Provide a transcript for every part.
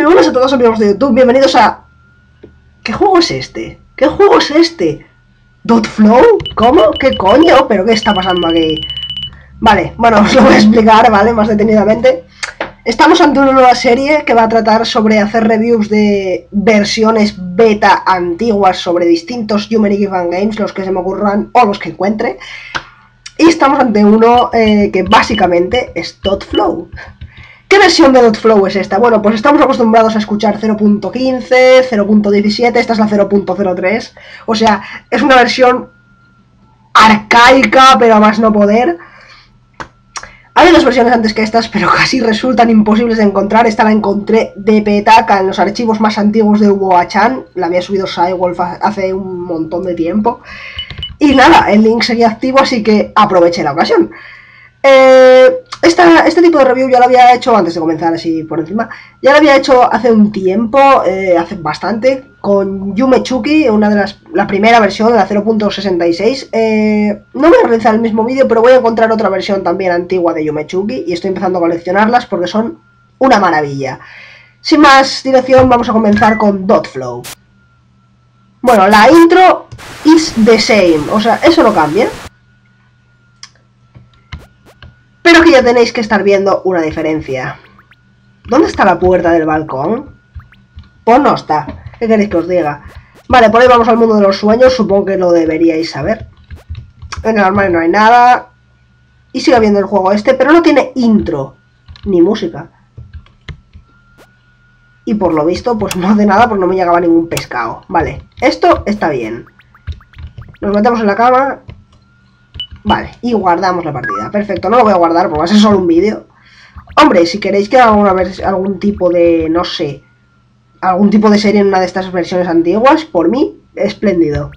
muy buenas a todos amigos de YouTube, bienvenidos a... ¿Qué juego es este? ¿Qué juego es este? ¿Dot Flow? ¿Cómo? ¿Qué coño? ¿Pero qué está pasando aquí? Vale, bueno, os lo voy a explicar, ¿vale? Más detenidamente. Estamos ante una nueva serie que va a tratar sobre hacer reviews de versiones beta antiguas sobre distintos Human Given Games, los que se me ocurran o los que encuentre. Y estamos ante uno eh, que básicamente es Dot Flow. ¿Qué versión de Dotflow es esta? Bueno, pues estamos acostumbrados a escuchar 0.15, 0.17, esta es la 0.03. O sea, es una versión arcaica, pero a más no poder. Hay dos versiones antes que estas, pero casi resultan imposibles de encontrar. Esta la encontré de petaca en los archivos más antiguos de Chan. La había subido Cywolf hace un montón de tiempo. Y nada, el link seguía activo, así que aproveché la ocasión. Eh, este tipo de review ya lo había hecho antes de comenzar así por encima. Ya lo había hecho hace un tiempo, eh, hace bastante, con Yumechuki, una de las, la primera versión, la 0.66. Eh, no voy a realizar el mismo vídeo, pero voy a encontrar otra versión también antigua de Yumechuki y estoy empezando a coleccionarlas porque son una maravilla. Sin más dilación, vamos a comenzar con Dotflow. Bueno, la intro is the same, o sea, eso no cambia. Pero que ya tenéis que estar viendo una diferencia. ¿Dónde está la puerta del balcón? Pues no está. ¿Qué queréis que os diga? Vale, por ahí vamos al mundo de los sueños. Supongo que lo deberíais saber. En el armario no hay nada. Y sigue viendo el juego este, pero no tiene intro. Ni música. Y por lo visto, pues no de nada, porque no me llegaba ningún pescado. Vale, esto está bien. Nos metemos en la cama Vale, y guardamos la partida. Perfecto, no lo voy a guardar porque va a ser solo un vídeo. Hombre, si queréis que haga una algún tipo de, no sé, algún tipo de serie en una de estas versiones antiguas, por mí, espléndido.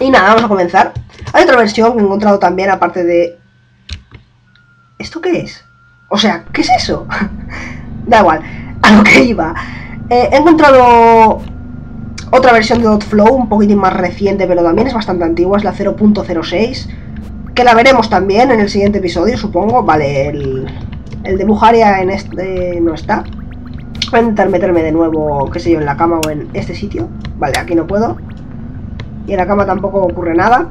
Y nada, vamos a comenzar. Hay otra versión que he encontrado también, aparte de... ¿Esto qué es? O sea, ¿qué es eso? da igual, a lo que iba. Eh, he encontrado otra versión de Dotflow, un poquitín más reciente, pero también es bastante antigua, es la 0.06 la veremos también en el siguiente episodio, supongo. Vale, el, el de Bujaria en este no está. Voy a intentar meterme de nuevo, qué sé yo, en la cama o en este sitio. Vale, aquí no puedo. Y en la cama tampoco ocurre nada.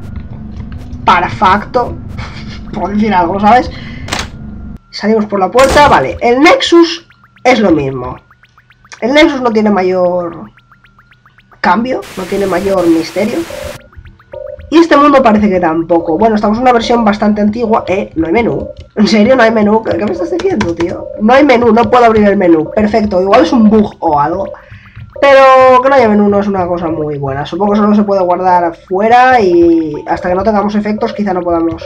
Perfecto. Por decir algo, ¿sabes? Salimos por la puerta. Vale, el Nexus es lo mismo. El Nexus no tiene mayor cambio, no tiene mayor misterio. Y este mundo parece que tampoco. Bueno, estamos en una versión bastante antigua. Eh, no hay menú. ¿En serio no hay menú? ¿Qué, me estás diciendo, tío? No hay menú, no puedo abrir el menú. Perfecto, igual es un bug o algo. Pero que no haya menú no es una cosa muy buena. Supongo que solo se puede guardar afuera y hasta que no tengamos efectos quizá no podamos...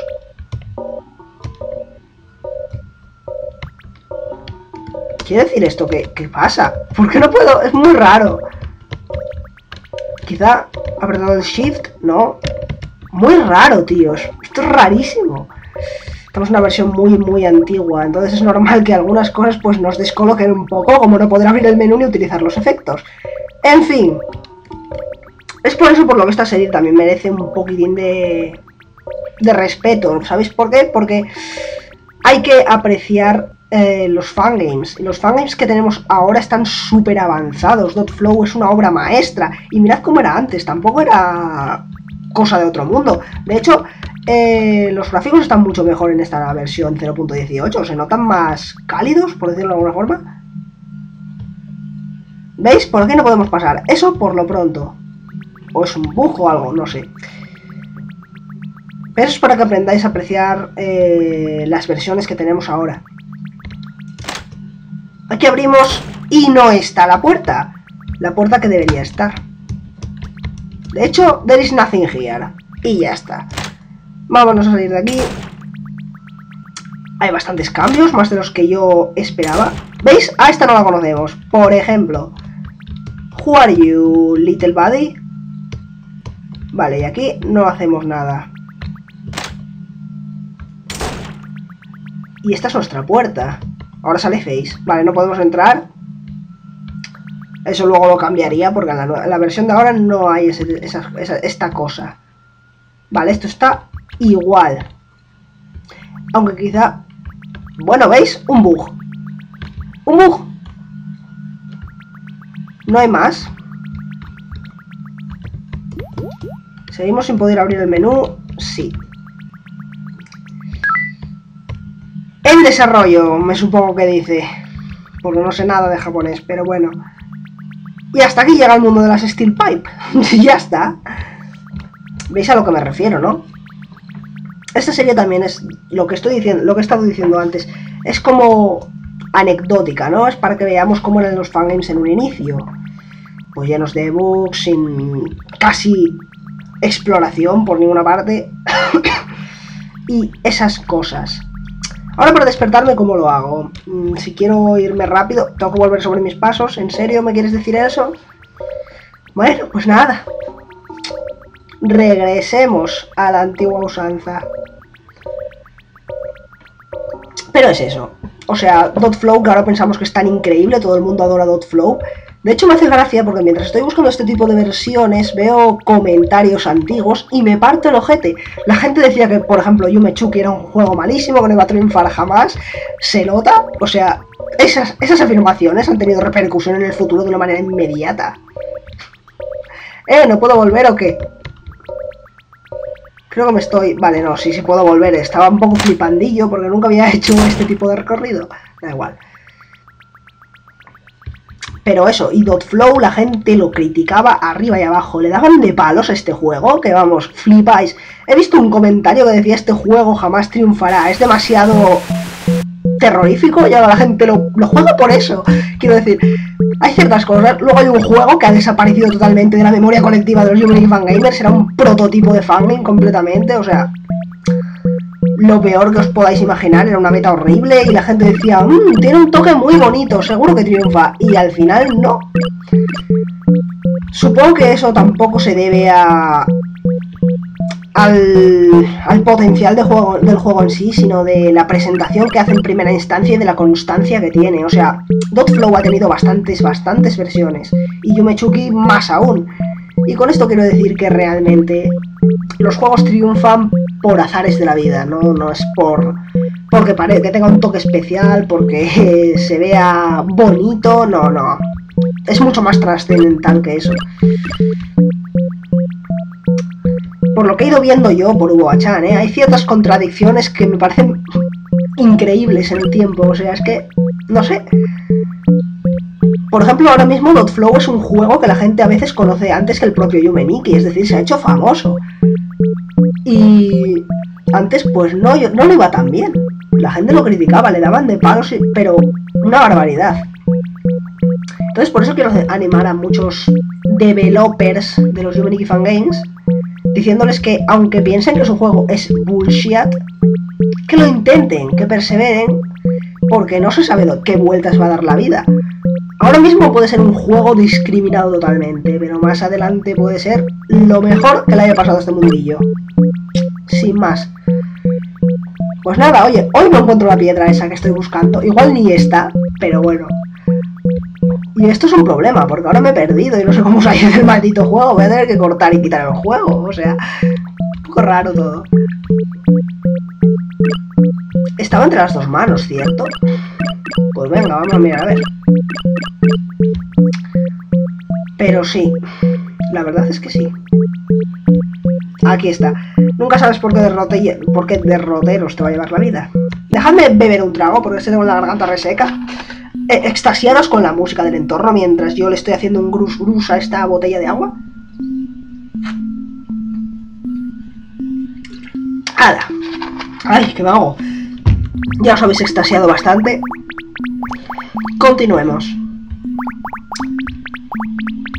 ¿Quiere decir esto? ¿Qué, ¿Qué pasa? ¿Por qué no puedo? Es muy raro. Quizá apretado el shift, no. Muy raro, tíos. Esto es rarísimo. Estamos en una versión muy, muy antigua, entonces es normal que algunas cosas pues nos descoloquen un poco, como no poder abrir el menú ni utilizar los efectos. En fin. Es por eso por lo que esta serie también merece un poquitín de, de respeto. ¿Sabéis por qué? Porque hay que apreciar eh, los fangames. Los fangames que tenemos ahora están súper avanzados. Dotflow es una obra maestra. Y mirad cómo era antes, tampoco era cosa de otro mundo. De hecho, eh, los gráficos están mucho mejor en esta versión 0.18, se notan más cálidos, por decirlo de alguna forma. ¿Veis? Por aquí no podemos pasar. Eso por lo pronto. O es un bug o algo, no sé. Pero es para que aprendáis a apreciar eh, las versiones que tenemos ahora. Aquí abrimos y no está la puerta. La puerta que debería estar. De hecho, there is nothing here. Y ya está. Vámonos a salir de aquí. Hay bastantes cambios, más de los que yo esperaba. ¿Veis? A esta no la conocemos. Por ejemplo, Who are you, little buddy? Vale, y aquí no hacemos nada. Y esta es nuestra puerta. Ahora sale Face. Vale, no podemos entrar. Eso luego lo cambiaría porque en la, versión de ahora no hay esta cosa. Vale, esto está igual. Aunque quizá... Bueno, ¿veis? Un bug. Un bug. ¿No hay más? ¿Seguimos sin poder abrir el menú? Sí. En desarrollo, me supongo que dice. Porque no sé nada de japonés, pero bueno. Y hasta aquí llega el mundo de las Steel Pipe. ya está. ¿Veis a lo que me refiero, no? Esta serie también es lo que estoy diciendo, lo que he estado diciendo antes. Es como anecdótica, ¿no? Es para que veamos cómo eran los fangames en un inicio. Pues llenos de bugs, sin casi exploración por ninguna parte. y esas cosas. Ahora para despertarme, ¿cómo lo hago? Mm, si quiero irme rápido, tengo que volver sobre mis pasos. ¿En serio me quieres decir eso? Bueno, pues nada. Regresemos a la antigua usanza. Pero es eso. O sea, Dotflow, que ahora pensamos que es tan increíble, todo el mundo adora Dotflow. De hecho, me hace gracia porque mientras estoy buscando este tipo de versiones, veo comentarios antiguos y me parto el ojete. La gente decía que, por ejemplo, Yumechuki era un juego malísimo, que no iba a triunfar jamás. Se nota. O sea, esas, esas afirmaciones han tenido repercusión en el futuro de una manera inmediata. ¿Eh? ¿No puedo volver o qué? Creo que me estoy... Vale, no, sí, sí puedo volver. Estaba un poco flipandillo porque nunca había hecho este tipo de recorrido. Da igual. Pero eso, y Dotflow la gente lo criticaba arriba y abajo. Le daban de palos a este juego, que vamos, flipáis. He visto un comentario que decía este juego jamás triunfará. Es demasiado terrorífico y ahora la gente lo, juega por eso. Quiero decir, hay ciertas cosas. Luego hay un juego que ha desaparecido totalmente de la memoria colectiva de los Fan Fangamers. Era un prototipo de fangame completamente. O sea, lo peor que os podáis imaginar. Era una meta horrible y la gente decía, mmm, tiene un toque muy bonito, seguro que triunfa. Y al final no. Supongo que eso tampoco se debe a al, potencial de juego, del juego en sí, sino de la presentación que hace en primera instancia y de la constancia que tiene. O sea, Dotflow ha tenido bastantes, bastantes versiones. Y Yumechuki más aún. Y con esto quiero decir que realmente los juegos triunfan por azares de la vida, no, no es por porque parece que tenga un toque especial, porque se vea bonito, no, no. Es mucho más trascendental que eso por lo que he ido viendo yo por Hugo Chan, ¿eh? hay ciertas contradicciones que me parecen increíbles en el tiempo. O sea, es que, no sé. Por ejemplo, ahora mismo Flow es un juego que la gente a veces conoce antes que el propio Yumeniki, es decir, se ha hecho famoso. Y antes, pues no, no lo iba tan bien. La gente lo criticaba, le daban de palos, pero una barbaridad. Entonces, por eso quiero animar a muchos developers de los Yumeniki Fan Games diciéndoles que aunque piensen que su juego es bullshit, que lo intenten, que perseveren, porque no se sabe qué vueltas va a dar la vida. Ahora mismo puede ser un juego discriminado totalmente, pero más adelante puede ser lo mejor que le haya pasado a este mundillo. Sin más. Pues nada, oye, hoy no encuentro la piedra esa que estoy buscando. Igual ni está, pero bueno. Y esto es un problema, porque ahora me he perdido y no sé cómo salir del maldito juego. Voy a tener que cortar y quitar el juego. O sea, un poco raro todo. Estaba entre las dos manos, ¿cierto? Pues venga, vamos a mirar a ver. Pero sí, la verdad es que sí. Aquí está. Nunca sabes por qué, derrote, por qué derroteros te va a llevar la vida. Dejadme beber un trago porque tengo la garganta reseca. Eh, extasiados con la música del entorno mientras yo le estoy haciendo un grus grus a esta botella de agua. ¡Hala! ¡Ay, qué me hago! Ya os habéis extasiado bastante. Continuemos.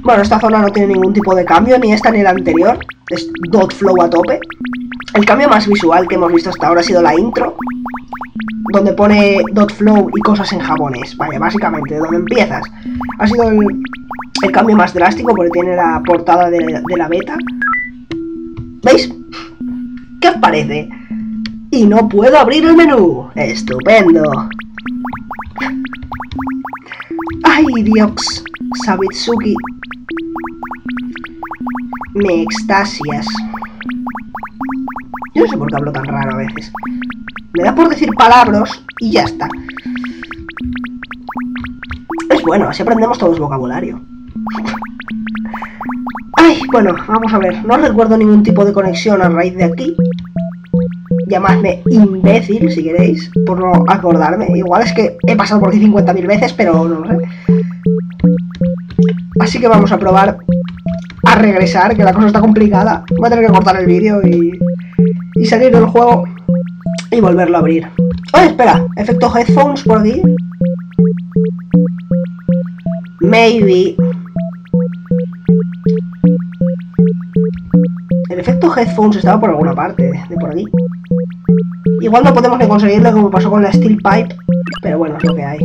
Bueno, esta zona no tiene ningún tipo de cambio, ni esta ni la anterior. Es dot flow a tope. El cambio más visual que hemos visto hasta ahora ha sido la intro, donde pone .flow y cosas en japonés. Vaya, básicamente, donde empiezas. Ha sido el, cambio más drástico porque tiene la portada de, de la beta. ¿Veis? ¿Qué os parece? Y no puedo abrir el menú. Estupendo. ¡Ay, Dios! Sabitsuki. Me extasias. Yo no sé por qué hablo tan raro a veces. Me da por decir palabras y ya está. Es bueno, así aprendemos todo el vocabulario. Bueno, vamos a ver. No recuerdo ningún tipo de conexión a raíz de aquí. Llamadme imbécil, si queréis, por no acordarme. Igual es que he pasado por aquí 50.000 veces, pero no lo sé. Así que vamos a probar a regresar, que la cosa está complicada. Voy a tener que cortar el vídeo y, y salir del juego y volverlo a abrir. Oye, espera, efecto headphones por aquí. Maybe. El efecto headphones estaba por alguna parte de por aquí. Igual no podemos ni conseguirlo como pasó con la Steel Pipe, pero bueno, es lo que hay.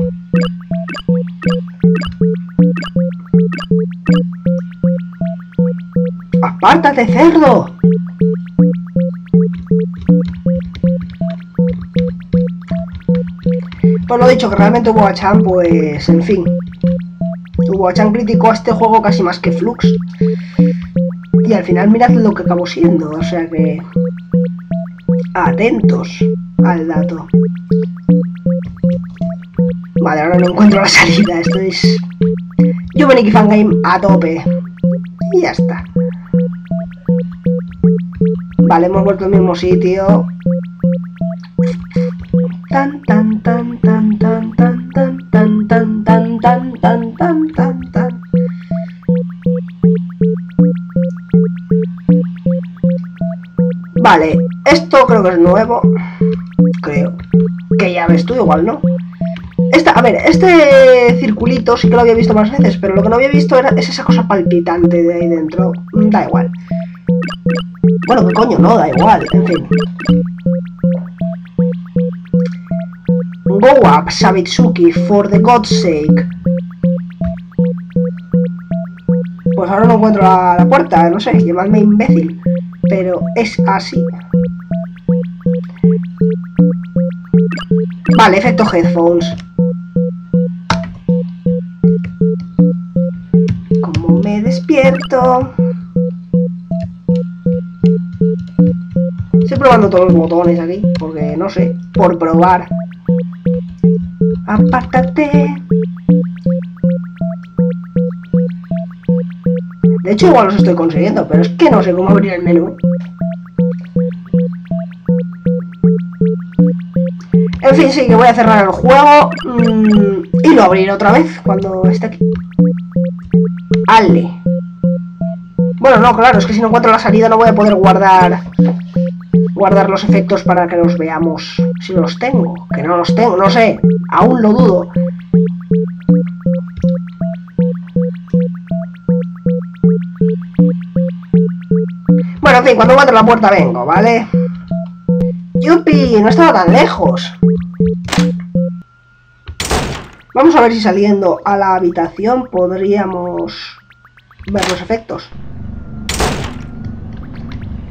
¡Apártate, cerdo! Pues lo dicho, que realmente hubo Chan, pues, en fin. Hugo Chan criticó a este juego casi más que Flux. Y al final mirad lo que acabó siendo, o sea que... Atentos al dato. Vale, ahora no encuentro la salida, esto es... Juveniki Fangame a tope. Y ya está. Vale, hemos vuelto al mismo sitio. Tan tan tan tan tan tan tan tan tan tan tan Vale, esto creo que es nuevo. Creo. Que ya ves tú, igual no. Esta, a ver, este circulito sí que lo había visto más veces, pero lo que no había visto era, es esa cosa palpitante de ahí dentro. Da igual. Bueno, ¿qué coño? No, da igual, en fin. Go up, Sabitsuki, for the God's sake. Pues ahora no encuentro la, la puerta, no sé, llamadme imbécil. Pero es así. Vale, efecto headphones. Como me despierto. Probando todos los botones aquí, porque no sé, por probar. Apártate. De hecho, igual los estoy consiguiendo, pero es que no sé cómo abrir el menú. En fin, sí, que voy a cerrar el juego mmm, y lo abriré otra vez cuando esté aquí. Ale. Bueno, no, claro, es que si no encuentro la salida no voy a poder guardar guardar los efectos para que los veamos si los tengo. Que no los tengo, no sé, aún lo dudo. Bueno, en fin, cuando encuentre la puerta vengo, ¿vale? ¡Yupi! No estaba tan lejos. Vamos a ver si saliendo a la habitación podríamos ver los efectos.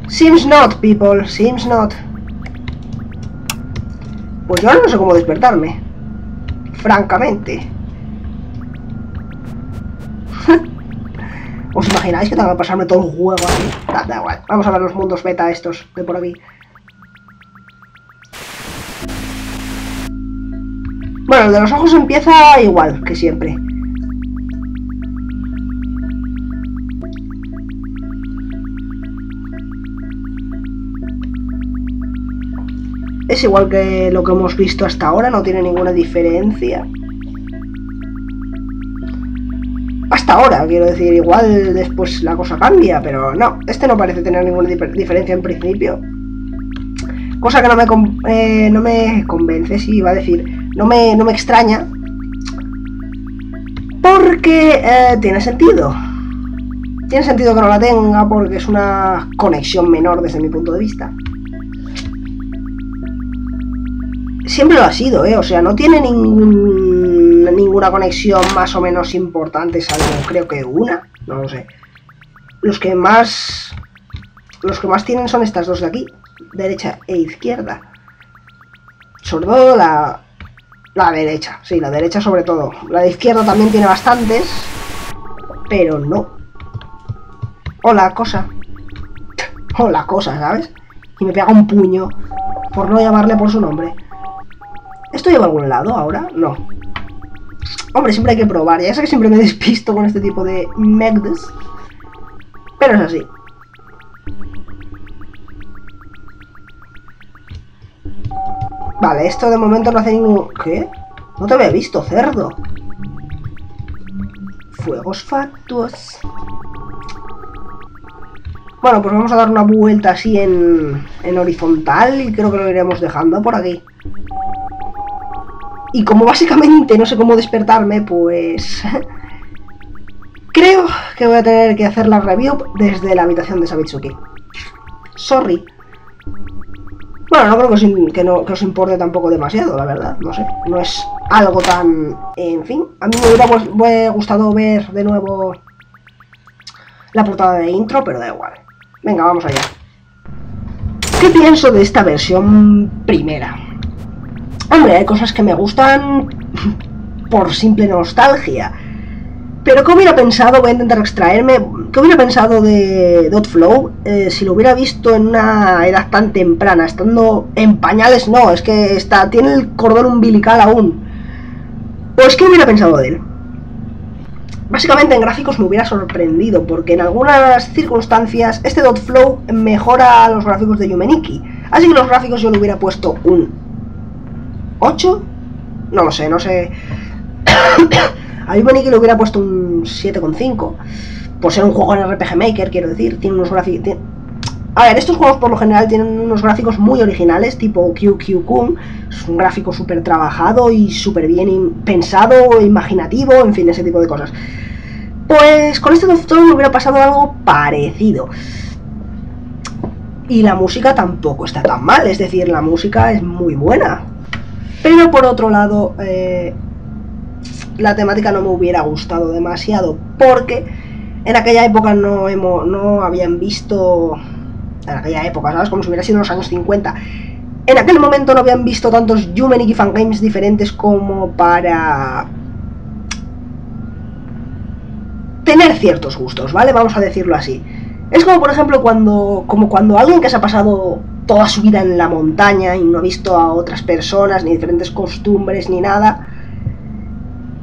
Seems not, people. Seems not. Pues yo ahora no sé cómo despertarme. Francamente. ¿Os imagináis que tengo que pasarme todo el juego así? Da, da igual. Vamos a ver los mundos beta estos de por aquí. Bueno, el de los ojos empieza igual que siempre. Es igual que lo que hemos visto hasta ahora, no tiene ninguna diferencia. Hasta ahora, quiero decir, igual después la cosa cambia, pero no, este no parece tener ninguna diferencia en principio. Cosa que no me, eh, no me convence, si iba a decir, no me, no me extraña. Porque eh, tiene sentido. Tiene sentido que no la tenga porque es una conexión menor desde mi punto de vista. Siempre lo ha sido, ¿eh? O sea, no tiene ningún, ninguna conexión más o menos importante, salvo creo que una, no lo sé. Los que más... Los que más tienen son estas dos de aquí, derecha e izquierda. Sobre todo la, la derecha, sí, la derecha sobre todo. La de izquierda también tiene bastantes, pero no. Hola, cosa. Hola, cosa, ¿sabes? Y me pega un puño por no llamarle por su nombre. ¿Esto lleva a algún lado ahora? No. Hombre, siempre hay que probar. Ya sé que siempre me despisto con este tipo de megdes. Pero es así. Vale, esto de momento no hace ningún... ¿Qué? No te había visto, cerdo. Fuegos factuos. Bueno, pues vamos a dar una vuelta así en, en horizontal y creo que lo iremos dejando por aquí. Y como básicamente no sé cómo despertarme, pues... creo que voy a tener que hacer la review desde la habitación de Sabitsuki. Sorry. Bueno, no creo que os, no, que os importe tampoco demasiado, la verdad. No sé, no es algo tan... En fin, a mí me hubiera gustado ver de nuevo la portada de intro, pero da igual. Venga, vamos allá. ¿Qué pienso de esta versión primera? Hombre, hay cosas que me gustan por simple nostalgia. Pero ¿qué hubiera pensado? Voy a intentar extraerme. ¿Qué hubiera pensado de Dot Flow eh, si lo hubiera visto en una edad tan temprana? Estando en pañales, no, es que está, tiene el cordón umbilical aún. Pues ¿qué hubiera pensado de él? Básicamente en gráficos me hubiera sorprendido, porque en algunas circunstancias este Dot Flow mejora los gráficos de Yumeniki. Así que los gráficos yo le hubiera puesto un 8. No lo sé, no sé. A Yumeniki le hubiera puesto un 7,5. Por ser un juego en RPG Maker, quiero decir. Tiene unos gráficos... A ver, estos juegos por lo general tienen unos gráficos muy originales, tipo QQ Es un gráfico súper trabajado y súper bien pensado, imaginativo, en fin, ese tipo de cosas. Pues con este Doctor me hubiera pasado algo parecido. Y la música tampoco está tan mal, es decir, la música es muy buena. Pero por otro lado, eh, la temática no me hubiera gustado demasiado, porque en aquella época no, hemos, no habían visto en aquella época, ¿sabes? Como si hubiera sido en los años 50. En aquel momento no habían visto tantos Yumeniki fangames diferentes como para tener ciertos gustos, ¿vale? Vamos a decirlo así. Es como por ejemplo cuando como cuando alguien que se ha pasado toda su vida en la montaña y no ha visto a otras personas ni diferentes costumbres ni nada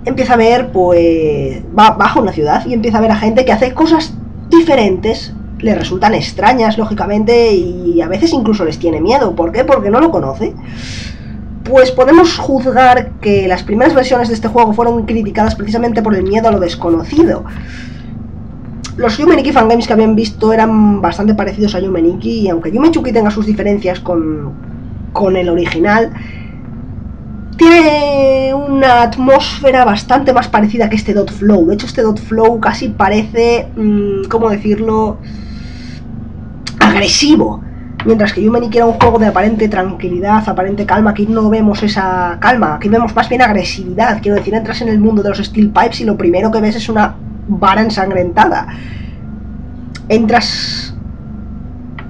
empieza a ver pues va bajo una ciudad y empieza a ver a gente que hace cosas diferentes le resultan extrañas, lógicamente, y a veces incluso les tiene miedo. ¿Por qué? Porque no lo conoce. Pues podemos juzgar que las primeras versiones de este juego fueron criticadas precisamente por el miedo a lo desconocido. Los Yumeniki fangames que habían visto eran bastante parecidos a Yumeniki, y aunque Yumenchuki tenga sus diferencias con, con el original, tiene una atmósfera bastante más parecida que este Dot Flow. De hecho, este Dot Flow casi parece, mm, ¿cómo decirlo? agresivo. Mientras que Yumeniki era un juego de aparente tranquilidad, aparente calma, aquí no vemos esa calma, aquí vemos más bien agresividad. Quiero decir, entras en el mundo de los Steel Pipes y lo primero que ves es una vara ensangrentada. Entras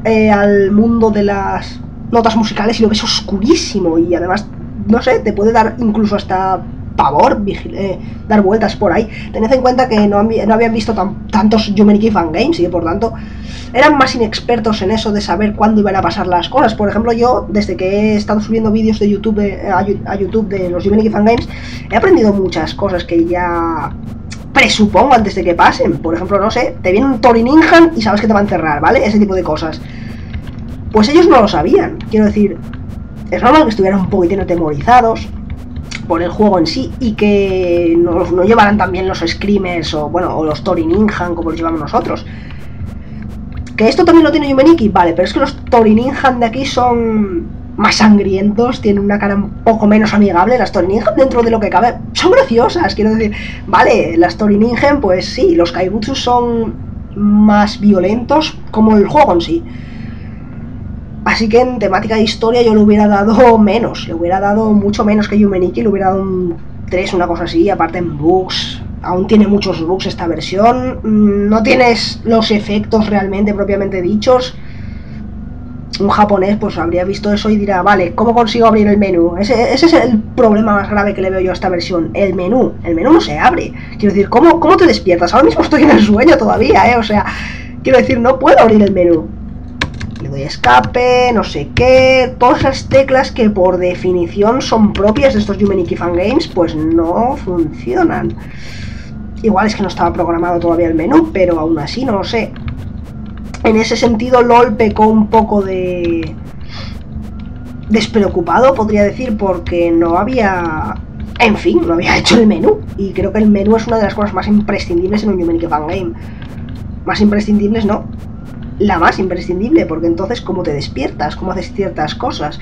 eh, al mundo de las notas musicales y lo ves oscurísimo y además, no sé, te puede dar incluso hasta pavor eh, dar vueltas por ahí. Tened en cuenta que no, no habían visto tantos Yumeniki fangames y por tanto eran más inexpertos en eso de saber cuándo iban a pasar las cosas. Por ejemplo, yo, desde que he estado subiendo vídeos de YouTube eh, a, YouTube de los Yumeniki fangames, he aprendido muchas cosas que ya presupongo antes de que pasen. Por ejemplo, no sé, te viene un Tori Ninja y sabes que te va a encerrar, ¿vale? Ese tipo de cosas. Pues ellos no lo sabían. Quiero decir, es normal que estuvieran un poquitín atemorizados por el juego en sí y que no, llevaran también los Screamers o bueno o los Tori Ninja como los llevamos nosotros. Que esto también lo tiene Yumeniki, vale, pero es que los Tori Ninja de aquí son más sangrientos, tienen una cara un poco menos amigable. Las Tori Ninja, dentro de lo que cabe, son graciosas, quiero decir. Vale, las Ninja, pues sí, los Kaibutsu son más violentos como el juego en sí. Así que en temática de historia yo le hubiera dado menos, le hubiera dado mucho menos que Yumeniki, le hubiera dado un 3, una cosa así, aparte en bugs, aún tiene muchos bugs esta versión, mm, no tienes los efectos realmente propiamente dichos. Un japonés pues habría visto eso y dirá, vale, ¿cómo consigo abrir el menú? Ese, es el problema más grave que le veo yo a esta versión, el menú. El menú no se abre. Quiero decir, ¿cómo, cómo te despiertas? Ahora mismo estoy en el sueño todavía, ¿eh? O sea, quiero decir, no puedo abrir el menú le doy escape, no sé qué, todas esas teclas que por definición son propias de estos Yumeniki Games, pues no funcionan. Igual es que no estaba programado todavía el menú, pero aún así no lo sé. En ese sentido, LOL pecó un poco de despreocupado, podría decir, porque no había en fin, no había hecho el menú. Y creo que el menú es una de las cosas más imprescindibles en un Humanic Fan Game. Más imprescindibles no. La más imprescindible, porque entonces cómo te despiertas, cómo haces ciertas cosas.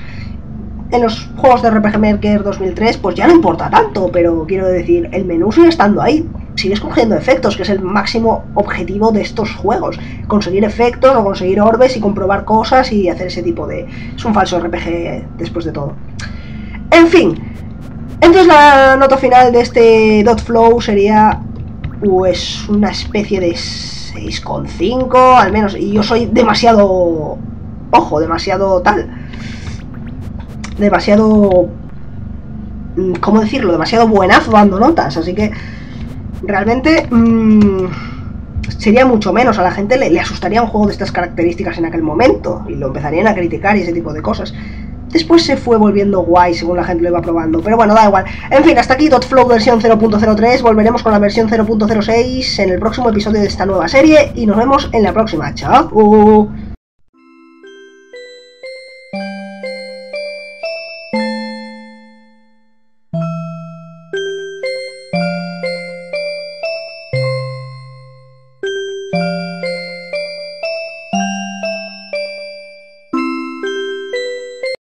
En los juegos de RPG Maker 2003, pues ya no importa tanto, pero quiero decir, el menú sigue estando ahí. Sigues cogiendo efectos, que es el máximo objetivo de estos juegos. Conseguir efectos o conseguir orbes y comprobar cosas y hacer ese tipo de... Es un falso RPG después de todo. En fin, entonces la nota final de este dot flow sería pues una especie de 6,5 al menos. Y yo soy demasiado... Ojo, demasiado tal. Demasiado... ¿Cómo decirlo? Demasiado buenazo dando notas. Así que realmente... Mmm, sería mucho menos. A la gente le, asustaría un juego de estas características en aquel momento. Y lo empezarían a criticar y ese tipo de cosas. Después se fue volviendo guay según la gente lo iba probando. Pero bueno, da igual. En fin, hasta aquí .flow versión 0.03. Volveremos con la versión 0.06 en el próximo episodio de esta nueva serie. Y nos vemos en la próxima. ¡Chao!